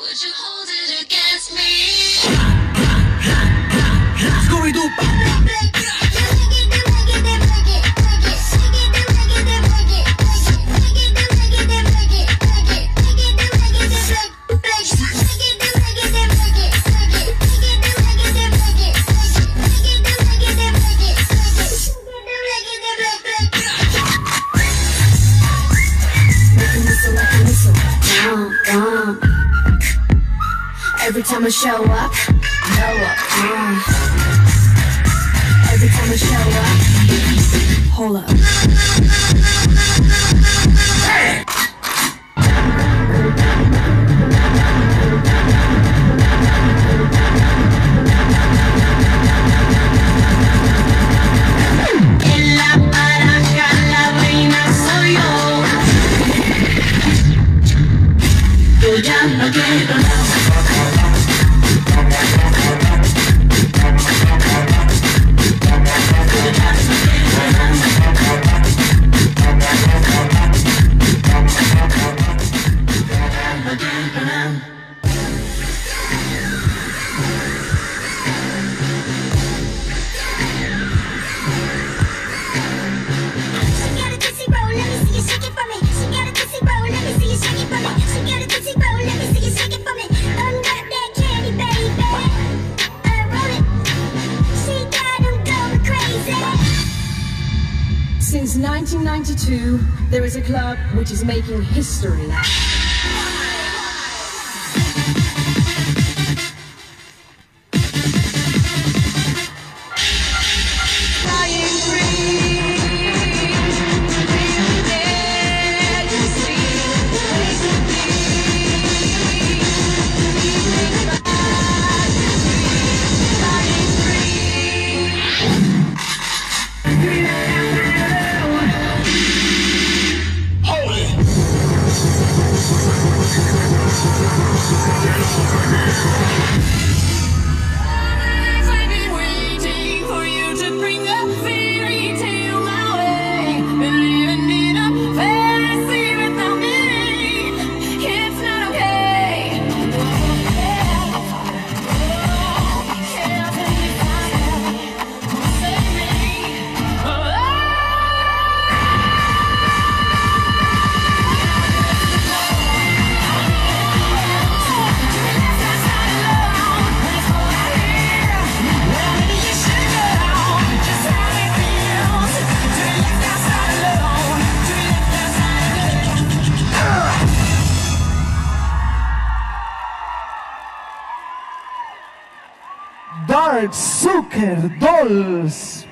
Would you hold it against me? Scooby Doo. Every time I show up, blow up. uh. Every time I show up, hold up. Yo ya no quiero nada. Since 1992, there is a club which is making history. シュクレット! Mark Dolls.